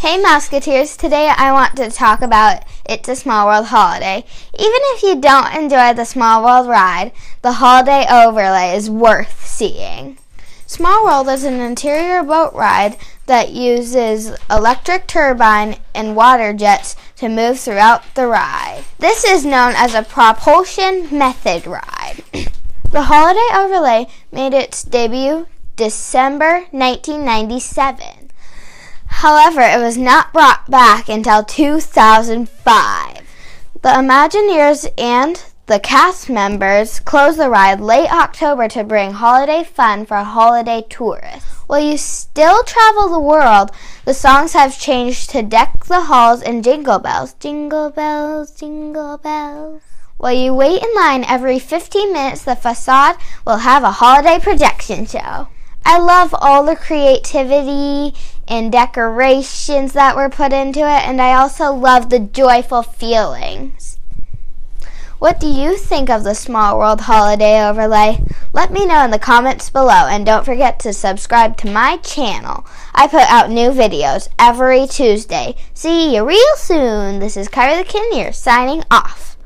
Hey Musketeers, today I want to talk about It's a Small World holiday. Even if you don't enjoy the Small World ride, the holiday overlay is worth seeing. Small World is an interior boat ride that uses electric turbine and water jets to move throughout the ride. This is known as a propulsion method ride. the holiday overlay made its debut December 1997. However, it was not brought back until 2005. The Imagineers and the cast members closed the ride late October to bring holiday fun for holiday tourists. While you still travel the world, the songs have changed to Deck the Halls and Jingle Bells. Jingle bells, jingle bells. While you wait in line every 15 minutes, the facade will have a holiday projection show. I love all the creativity and decorations that were put into it, and I also love the joyful feelings. What do you think of the Small World holiday overlay? Let me know in the comments below, and don't forget to subscribe to my channel. I put out new videos every Tuesday. See you real soon. This is Kyree the Kidinear signing off.